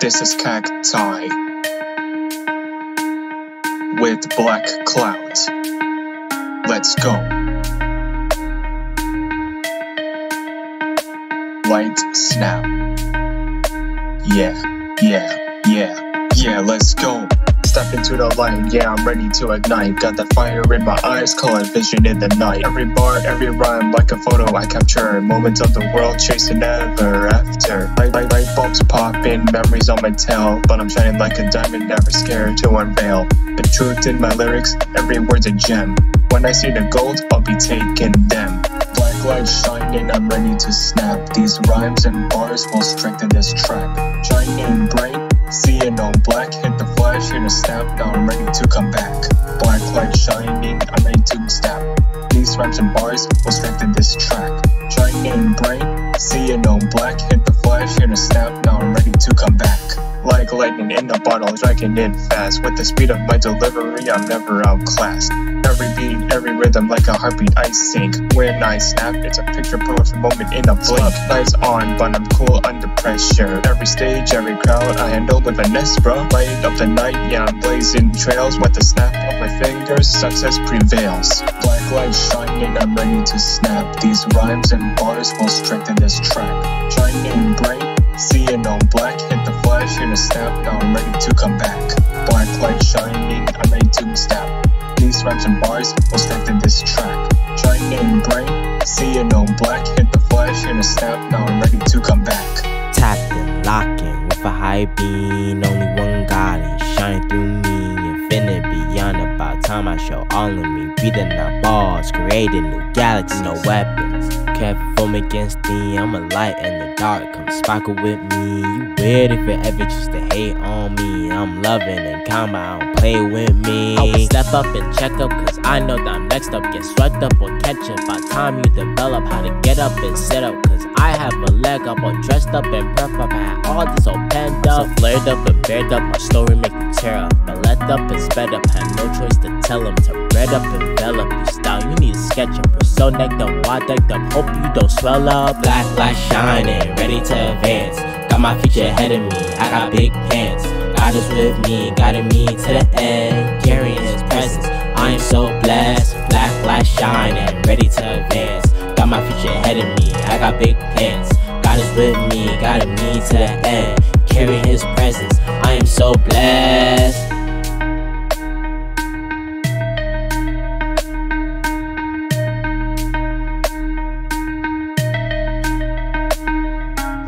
This is KACTAI with black clouds. Let's go. Light snap. Yeah, yeah, yeah, yeah, let's go. Step into the light, yeah, I'm ready to ignite. Got the fire in my eyes, color vision in the night. Every bar, every rhyme, like a photo I capture. Moments of the world chasing ever after. Light, light, light bulbs popping, memories on my tail. But I'm shining like a diamond, never scared to unveil. The truth in my lyrics, every word's a gem. When I see the gold, I'll be taking them. Black light shining, I'm ready to snap. These rhymes and bars will strengthen this track. Shining bright, seeing all black, hit the flash, hit a snap, now I'm ready to come back. Black light shining, I'm ready to snap. These rhymes and bars will strengthen this track. Shining bright, seeing all black, hit the flash, hit a snap, now I'm ready to come back. Like lightning in a bottle, striking it fast. With the speed of my delivery, I'm never outclassed. Every beat, every rhythm, like a heartbeat, I sink. When I snap, it's a picture perfect moment in a blink. Lights on, but I'm cool under pressure. Every stage, every crowd, I handle with finesse, bro. Light of the night, yeah, I'm blazing trails. With the snap of my fingers, success prevails. Black light shining, I'm ready to snap. These rhymes and bars will strengthen this track. Shining bright, seeing all black, hit the flash, hit a snap, now I'm ready to come back. Black light shining, I'm ready to snap. These rhymes and bars will strengthen this track. Shining bright, seeing all black, hit the flash, hit a snap, now I'm ready to come back. Tapped and locking with a high beam. Only one God is shine through me. Infinite beyond about time I show all of me. Beating out bars, creating new galaxies, no weapons. Kept foam against thee. I'm a light in the dark. Come sparkle with me. You weird if it ever just to hate on me. I'm loving and calm, I don't play with me. I will step up and check up, cause I know that I'm next up. Get swept up or catch up. By time you develop how to get up and set up, cause I have a leg up, all dressed up and prep up. I had all this all penned up, so flared up and bared up. My story make me tear up, but let up and sped up. Had no choice to tell them to bread up, envelop your style. You need a sketch up, so necked up, wide decked up. Hope you don't swell up. Black light shining, ready to advance. Got my future ahead of me, I got big pants. God is with me, guiding me to the end. Carrying his presence, I am so blessed. Black light shining, ready to advance. Got my future ahead of me, I got big plans. God is with me, guiding me to the end. Carrying his presence, I am so blessed.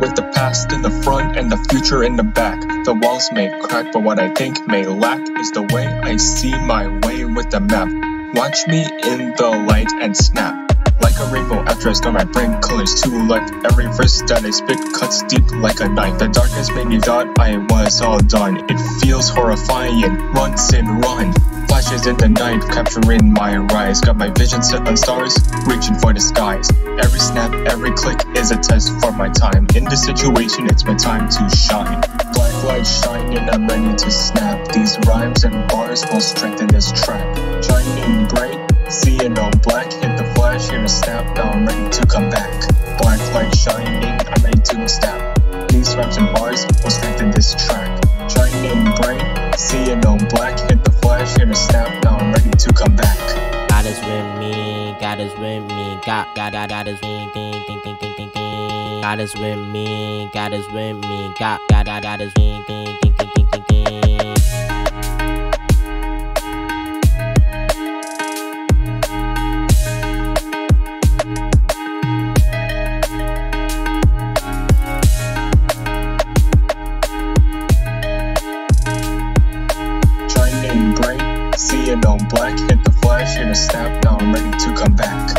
With the past in the front and the future in the back. The walls may crack, but what I think may lack is the way I see my way with the map. Watch me in the light and snap. Like a rainbow after I start my brain colors to life. Every verse that I spit cuts deep like a knife. The darkness made me thought I was all done. It feels horrifying. Runs and run. Flashes in the night, capturing my rise. Got my vision set on stars, reaching for the skies. Every snap, every click is a test for my time. In this situation, it's my time to shine. Black light shining, I'm ready to snap. These rhymes and bars will strengthen this track. Shining bright, seeing all black, hit the flash, hit a snap, now I'm ready to come back. Black light shining, I'm ready to snap. These rhymes and bars will strengthen this track. Shining bright, seeing all black, hit hit a now I'm ready to come back. God is with me, God is with me, God, God, God, God is me, ding, ding, ding, ding, ding. God is with me, God is with me, God, God, God, God is me, ding, ding, ding, ding, snap, now I'm ready to come back.